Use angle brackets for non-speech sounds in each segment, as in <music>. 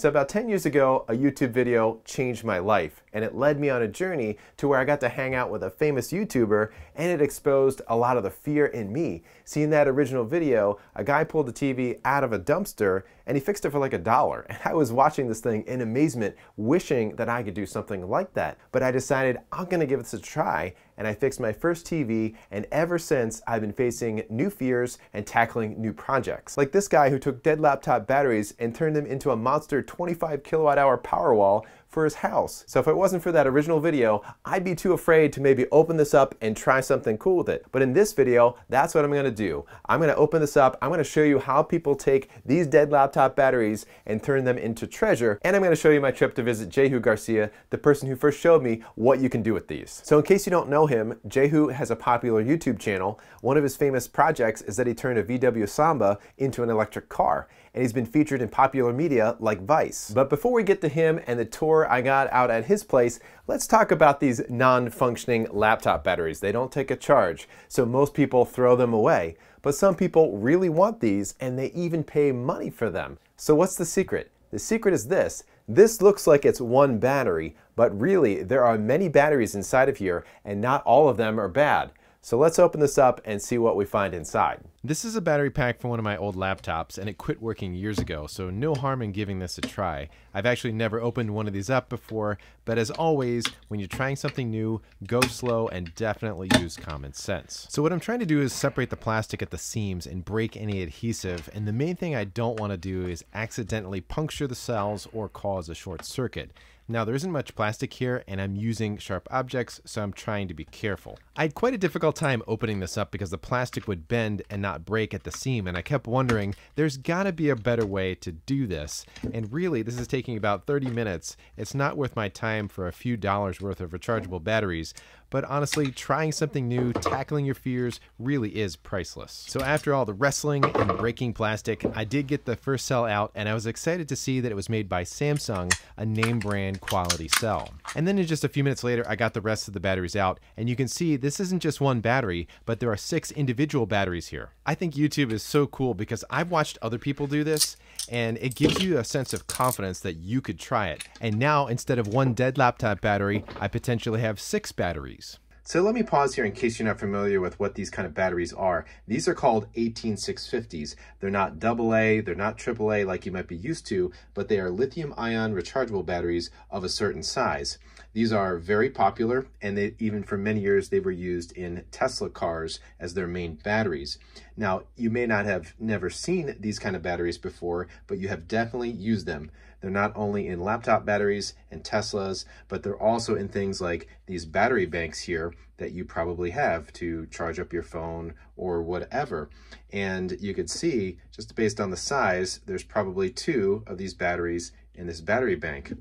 So about 10 years ago, a YouTube video changed my life and it led me on a journey to where I got to hang out with a famous YouTuber and it exposed a lot of the fear in me. See, in that original video, a guy pulled the TV out of a dumpster and he fixed it for like a dollar. And I was watching this thing in amazement, wishing that I could do something like that. But I decided I'm gonna give this a try and I fixed my first TV and ever since I've been facing new fears and tackling new projects. Like this guy who took dead laptop batteries and turned them into a monster 25 kilowatt hour power wall for his house. So if it wasn't for that original video, I'd be too afraid to maybe open this up and try something cool with it. But in this video, that's what I'm gonna do. I'm gonna open this up, I'm gonna show you how people take these dead laptop batteries and turn them into treasure, and I'm gonna show you my trip to visit Jehu Garcia, the person who first showed me what you can do with these. So in case you don't know him, Jehu has a popular YouTube channel. One of his famous projects is that he turned a VW Samba into an electric car, and he's been featured in popular media like Vice. But before we get to him and the tour I got out at his place, let's talk about these non-functioning laptop batteries. They don't take a charge, so most people throw them away. But some people really want these and they even pay money for them. So what's the secret? The secret is this. This looks like it's one battery, but really there are many batteries inside of here and not all of them are bad. So let's open this up and see what we find inside. This is a battery pack for one of my old laptops and it quit working years ago, so no harm in giving this a try. I've actually never opened one of these up before, but as always, when you're trying something new, go slow and definitely use common sense. So what I'm trying to do is separate the plastic at the seams and break any adhesive, and the main thing I don't want to do is accidentally puncture the cells or cause a short circuit. Now there isn't much plastic here and I'm using sharp objects so I'm trying to be careful. I had quite a difficult time opening this up because the plastic would bend and not break at the seam and I kept wondering there's gotta be a better way to do this and really this is taking about 30 minutes. It's not worth my time for a few dollars worth of rechargeable batteries but honestly, trying something new, tackling your fears, really is priceless. So after all the wrestling and breaking plastic, I did get the first cell out, and I was excited to see that it was made by Samsung, a name brand quality cell. And then in just a few minutes later, I got the rest of the batteries out, and you can see this isn't just one battery, but there are six individual batteries here. I think YouTube is so cool because I've watched other people do this, and it gives you a sense of confidence that you could try it. And now, instead of one dead laptop battery, I potentially have six batteries. So let me pause here in case you're not familiar with what these kind of batteries are. These are called 18650s. They're not AA, they're not AAA like you might be used to, but they are lithium ion rechargeable batteries of a certain size. These are very popular and they, even for many years they were used in Tesla cars as their main batteries. Now, you may not have never seen these kind of batteries before, but you have definitely used them. They're not only in laptop batteries and Teslas, but they're also in things like these battery banks here that you probably have to charge up your phone or whatever. And you could see, just based on the size, there's probably two of these batteries in this battery bank.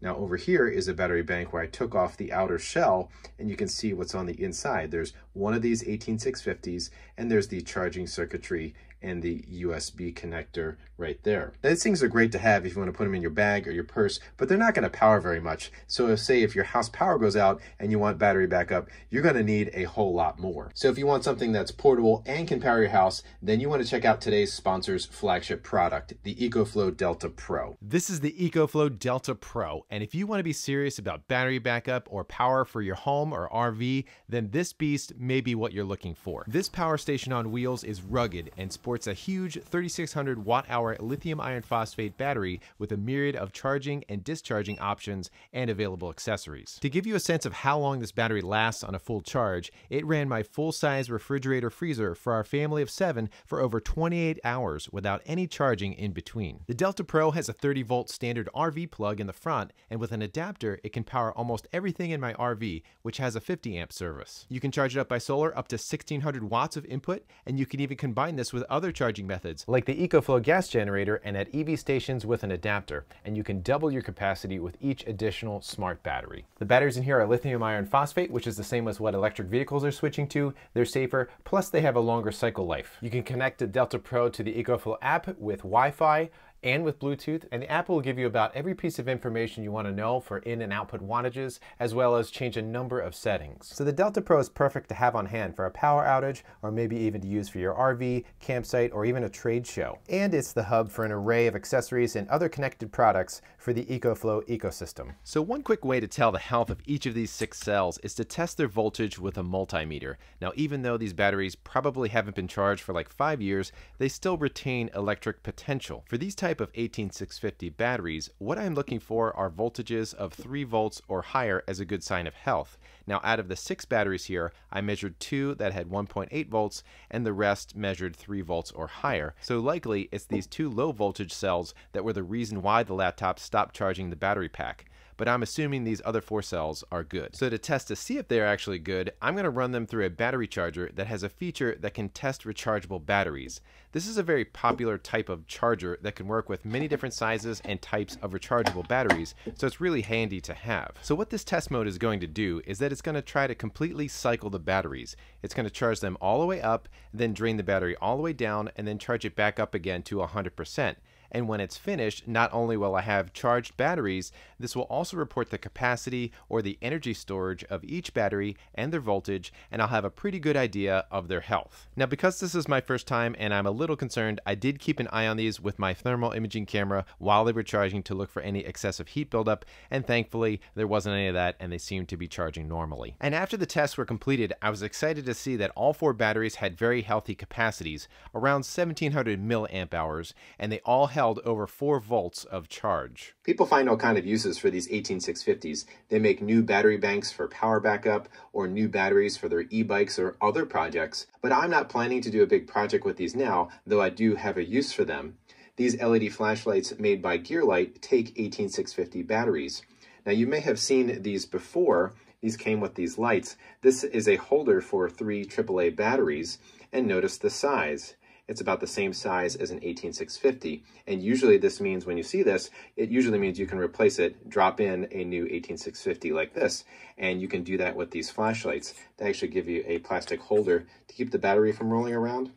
Now over here is a battery bank where I took off the outer shell and you can see what's on the inside. There's one of these 18650s and there's the charging circuitry and the USB connector right there. These things are great to have if you want to put them in your bag or your purse, but they're not going to power very much. So if, say if your house power goes out and you want battery backup, you're going to need a whole lot more. So if you want something that's portable and can power your house, then you want to check out today's sponsor's flagship product, the EcoFlow Delta Pro. This is the EcoFlow Delta Pro, and if you want to be serious about battery backup or power for your home or RV, then this beast may be what you're looking for. This power station on wheels is rugged and sports sports a huge 3600 watt hour lithium iron phosphate battery with a myriad of charging and discharging options and available accessories. To give you a sense of how long this battery lasts on a full charge, it ran my full size refrigerator freezer for our family of seven for over 28 hours without any charging in between. The Delta Pro has a 30 volt standard RV plug in the front, and with an adapter, it can power almost everything in my RV, which has a 50 amp service. You can charge it up by solar up to 1600 watts of input, and you can even combine this with other other charging methods, like the EcoFlow gas generator and at EV stations with an adapter, and you can double your capacity with each additional smart battery. The batteries in here are lithium iron phosphate, which is the same as what electric vehicles are switching to. They're safer, plus they have a longer cycle life. You can connect the Delta Pro to the EcoFlow app with Wi-Fi, and with Bluetooth, and the app will give you about every piece of information you want to know for in and output wattages, as well as change a number of settings. So the Delta Pro is perfect to have on hand for a power outage, or maybe even to use for your RV, campsite, or even a trade show. And it's the hub for an array of accessories and other connected products for the EcoFlow ecosystem. So one quick way to tell the health of each of these six cells is to test their voltage with a multimeter. Now even though these batteries probably haven't been charged for like five years, they still retain electric potential. For these type of 18650 batteries, what I'm looking for are voltages of 3 volts or higher as a good sign of health. Now out of the six batteries here, I measured two that had 1.8 volts and the rest measured 3 volts or higher. So likely it's these two low voltage cells that were the reason why the laptop stopped charging the battery pack but I'm assuming these other four cells are good. So to test to see if they're actually good, I'm going to run them through a battery charger that has a feature that can test rechargeable batteries. This is a very popular type of charger that can work with many different sizes and types of rechargeable batteries, so it's really handy to have. So what this test mode is going to do is that it's going to try to completely cycle the batteries. It's going to charge them all the way up, then drain the battery all the way down, and then charge it back up again to 100% and when it's finished, not only will I have charged batteries, this will also report the capacity or the energy storage of each battery and their voltage, and I'll have a pretty good idea of their health. Now, because this is my first time and I'm a little concerned, I did keep an eye on these with my thermal imaging camera while they were charging to look for any excessive heat buildup, and thankfully there wasn't any of that and they seemed to be charging normally. And after the tests were completed, I was excited to see that all four batteries had very healthy capacities, around 1700 milliamp hours, and they all held held over 4 volts of charge. People find all kind of uses for these 18650s. They make new battery banks for power backup or new batteries for their e-bikes or other projects. But I'm not planning to do a big project with these now, though I do have a use for them. These LED flashlights made by Gearlight take 18650 batteries. Now you may have seen these before. These came with these lights. This is a holder for three AAA batteries, and notice the size it's about the same size as an 18650. And usually this means when you see this, it usually means you can replace it, drop in a new 18650 like this. And you can do that with these flashlights. They actually give you a plastic holder to keep the battery from rolling around.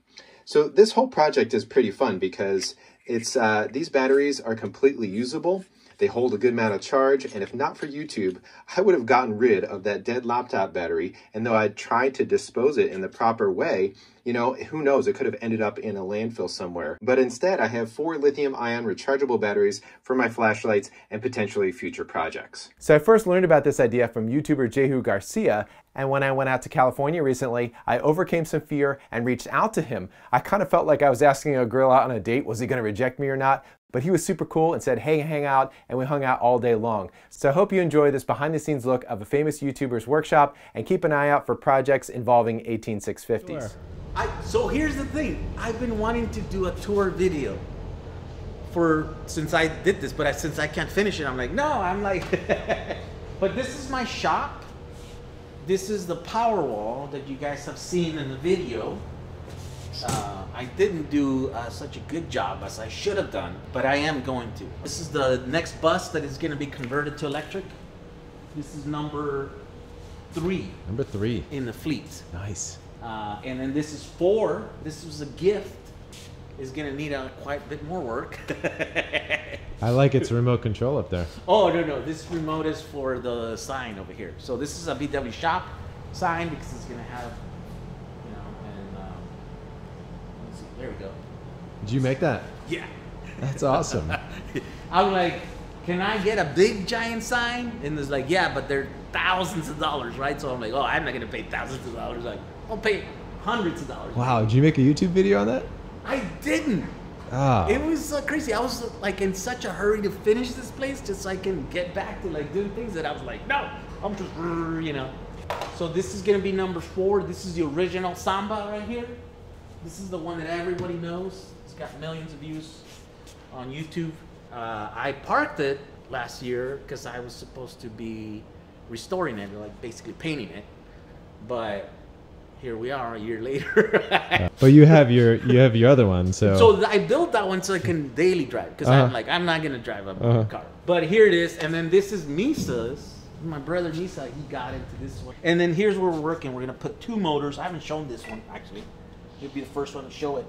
So this whole project is pretty fun because it's uh, these batteries are completely usable. They hold a good amount of charge, and if not for YouTube, I would have gotten rid of that dead laptop battery, and though I tried to dispose it in the proper way, you know, who knows, it could have ended up in a landfill somewhere. But instead, I have four lithium ion rechargeable batteries for my flashlights and potentially future projects. So I first learned about this idea from YouTuber Jehu Garcia, and when I went out to California recently, I overcame some fear and reached out to him. I kind of felt like I was asking a girl out on a date, was he gonna reject me or not? But he was super cool and said, hey, hang out, and we hung out all day long. So I hope you enjoy this behind the scenes look of a famous YouTuber's workshop and keep an eye out for projects involving 18650s. Sure. I, so here's the thing. I've been wanting to do a tour video for since I did this, but I, since I can't finish it, I'm like, no, I'm like, <laughs> but this is my shop. This is the power wall that you guys have seen in the video. Uh, I didn't do uh, such a good job as I should have done, but I am going to. This is the next bus that is going to be converted to electric. This is number three. Number three. In the fleet. Nice. Uh, and then this is four. This was a gift. Is going to need a quite a bit more work. <laughs> I like its remote control up there. Oh no no! This remote is for the sign over here. So this is a VW shop sign because it's going to have, you know, and um, let's see. There we go. Did you make that? Yeah. That's awesome. <laughs> I'm like, can I get a big giant sign? And it's like, yeah, but they're thousands of dollars, right? So I'm like, oh, I'm not gonna pay thousands of dollars. Like, I'll pay hundreds of dollars. Wow, did you make a YouTube video on that? I didn't. Oh. It was uh, crazy. I was like in such a hurry to finish this place just so I can get back to like doing things that I was like, no, I'm just, you know. So this is gonna be number four. This is the original Samba right here. This is the one that everybody knows. It's got millions of views on YouTube. Uh, I parked it last year because I was supposed to be restoring it, like basically painting it. But here we are a year <laughs> later. but you have your you have your other one, so so I built that one so I can daily drive because uh-huh. I'm like I'm not gonna drive a uh-huh. car. But here it is, and then this is Misa's. My brother Misa, he got into this one. And then here's where we're working. We're gonna put two motors. I haven't shown this one actually. It'll be the first one to show it.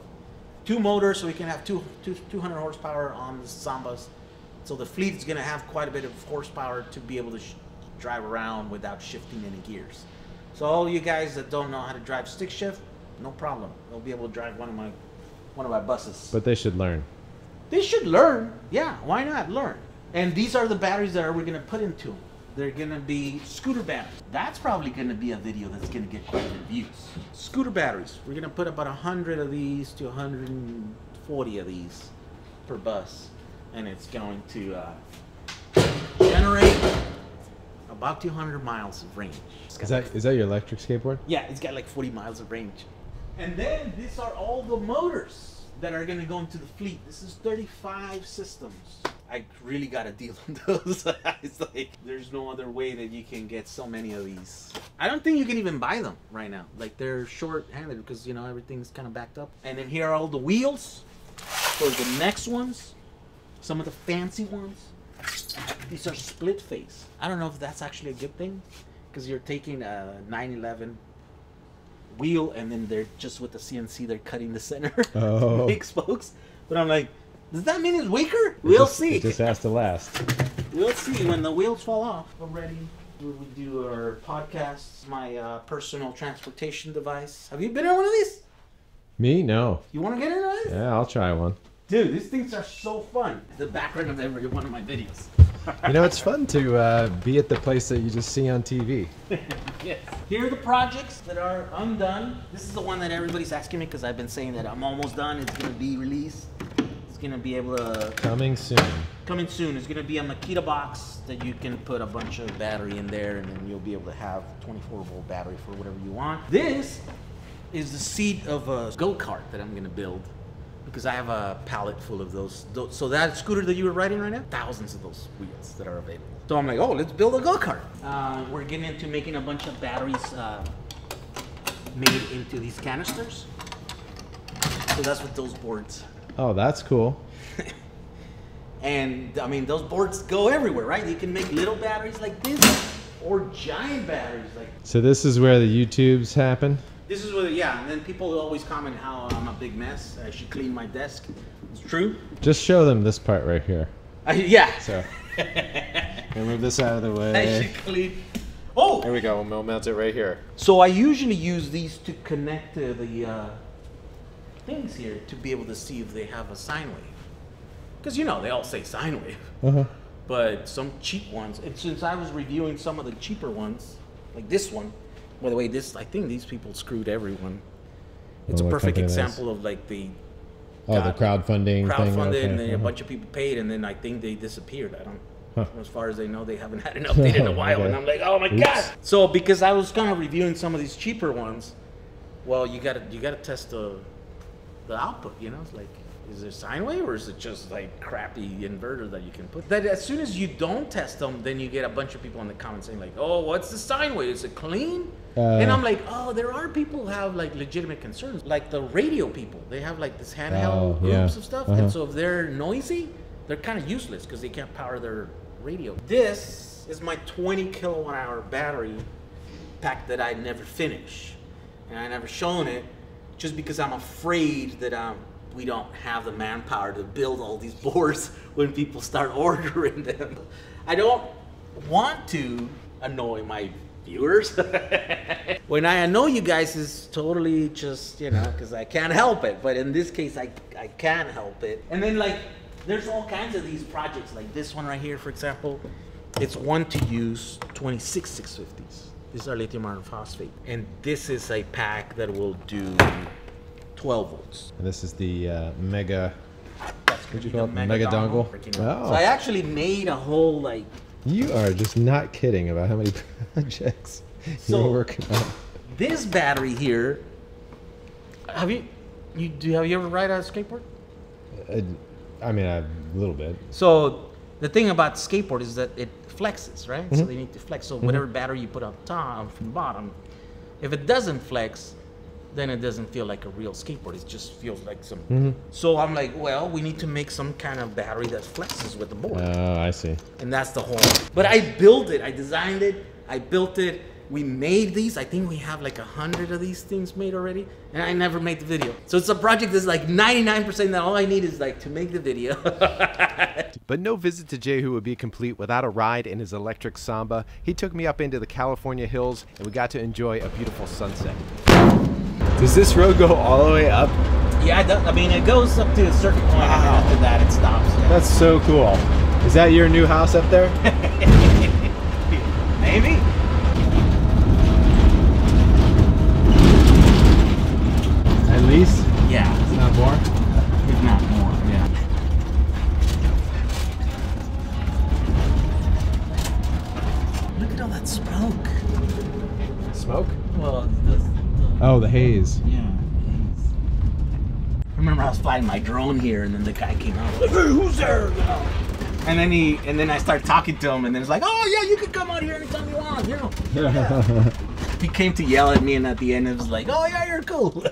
two motors, so we can have two, two, 200 horsepower on the Sambas. So the fleet is going to have quite a bit of horsepower to be able to sh- drive around without shifting any gears. So all you guys that don't know how to drive stick shift, no problem. They'll be able to drive one of my one of my buses. But they should learn. They should learn. Yeah, why not learn? And these are the batteries that we're gonna put into them. They're gonna be scooter batteries. That's probably gonna be a video that's gonna get quite a bit of views. Scooter batteries. We're gonna put about hundred of these to 140 of these per bus, and it's going to uh, generate about 200 miles of range. Is that is that your electric skateboard? Yeah, it's got like 40 miles of range. And then these are all the motors that are going to go into the fleet. This is 35 systems. I really got a deal on <laughs> those. it's like there's no other way that you can get so many of these. I don't think you can even buy them right now. Like they're short-handed because you know everything's kind of backed up. And then here are all the wheels for the next ones. Some of the fancy ones. These are split face. I don't know if that's actually a good thing because you're taking a 911 wheel and then they're just with the CNC they're cutting the center Oh. <laughs> big spokes. But I'm like, does that mean it's weaker? We'll see. It just has to last. We'll see when the wheels fall off. Already, we we do our podcasts. My uh, personal transportation device. Have you been in one of these? Me? No. You want to get in one of? Yeah, I'll try one. Dude, these things are so fun. The background of every one of my videos. You know, it's fun to uh, be at the place that you just see on TV. <laughs> Yes. Here are the projects that are undone. This is the one that everybody's asking me because I've been saying that I'm almost done. It's gonna be released. It's gonna be able to Coming soon. coming soon. It's gonna be a Makita box that you can put a bunch of battery in there, and then you'll be able to have 24 volt battery for whatever you want. This is the seat of a go kart that I'm gonna build because I have a pallet full of those. those. So that scooter that you were riding right now, thousands of those wheels that are available. So I'm like, oh, let's build a go kart. Uh, we're getting into making a bunch of batteries uh, made into these canisters. So that's what those boards Oh, that's cool. <laughs> and I mean, those boards go everywhere, right? You can make little batteries like this or giant batteries like So this is where the YouTubes happen. This is what yeah, and then people always comment how I'm a big mess. I should clean my desk. It's true. Just show them this part right here. I, yeah. So, <laughs> Gonna move this out of the I way. should clean. Oh, There we go. We'll mount it right here. so I usually use these to connect to the uh, things here to be able to see if they have a sine wave. Because you know they all say sine wave. Uh-huh. but some cheap ones. And since I was reviewing some of the cheaper ones, like this one, by the way, this I think these people screwed everyone. It's Oh, a perfect that is? example of like the Oh, the crowdfunding thing. crowdfunded, okay, and then a uh-huh. bunch of people paid, and then I think they disappeared. I don't. Huh. As far as they know, they haven't had an update in a <laughs> while, and I'm like, oh my Oops. god! So because I was kind of reviewing some of these cheaper ones, well, you gotta you gotta test the the output. You know, it's like, is it sine wave or is it just like crappy inverter that you can put? That as soon as you don't test them, then you get a bunch of people in the comments saying like, oh, what's the sine wave? Is it clean? And Uh. I'm like, oh, there are people who have like legitimate concerns, like the radio people. They have like this handheld Oh, groups yeah. of stuff, Uh-huh. and so if they're noisy, they're kind of useless because they can't power their radio. This is my 20 kilowatt hour battery pack that I never finish, and I never shown it just because I'm afraid that um, we don't have the manpower to build all these <laughs> boards when people start <laughs> ordering them. I don't want to annoy my viewers. <laughs> when I know you guys is totally just, you know, because I can't help it. But in this case, I, I can help it. And then, like, there's all kinds of these projects, like this one right here, for example. It's one to use 26 650s. These are lithium iron phosphate. And this is a pack that will do 12 volts. And this is the uh, mega. What'd you call it? Mega dongle? Freaking- Oh. So I actually made a whole, like, You are just not kidding about how many <laughs> projects So- you're working on. this battery here. Have you, you do have you ever ride a skateboard? Uh, I mean, a little bit. So the thing about skateboard is that it flexes, right? So they need to flex. So whatever battery you put on top from the bottom, if it doesn't flex, then it doesn't feel like a real skateboard. It just feels like some. Mm-hmm. So I'm like, well, we need to make some kind of battery that flexes with the board, Oh, I see. and that's the whole. But I built it. I designed it. I built it, we made these. I think we have like a hundred of these things made already, and I never made the video. So it's a project that's like 99% that all I need is like to make the video. <laughs> But no visit to Jehu would be complete without a ride in his electric Samba. He took me up into the California hills and we got to enjoy a beautiful sunset. Does this road go all the way up? yeah, I mean, it goes up to a certain point, and after that, it stops. Yeah. That's so cool. Is that your new house up there? <laughs> Maybe. At least? Yeah, Not more? if not more. Yeah. Look at all that smoke. Smoke? Well, the, the, The haze. yeah. I remember I was flying my drone here, and then the guy came out like, "Hey, who's there?" You know. And then he, and then I started talking to him, and then it's like, "Oh yeah, you can come out here anytime you want." You know. <laughs> he came to yell at me, and at the end, it was like, "Oh yeah, you're cool." <laughs>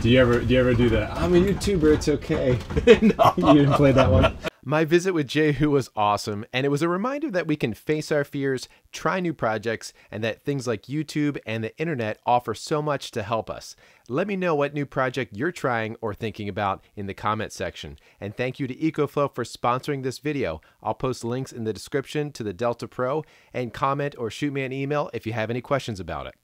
Do you ever do you ever do that? I'm a YouTuber. It's okay. <laughs> no. You didn't play that one. My visit with Jehu was awesome, and it was a reminder that we can face our fears, try new projects, and that things like YouTube and the internet offer so much to help us. Let me know what new project you're trying or thinking about in the comment section. And thank you to EcoFlow for sponsoring this video. I'll post links in the description to the Delta Pro and comment or shoot me an email if you have any questions about it.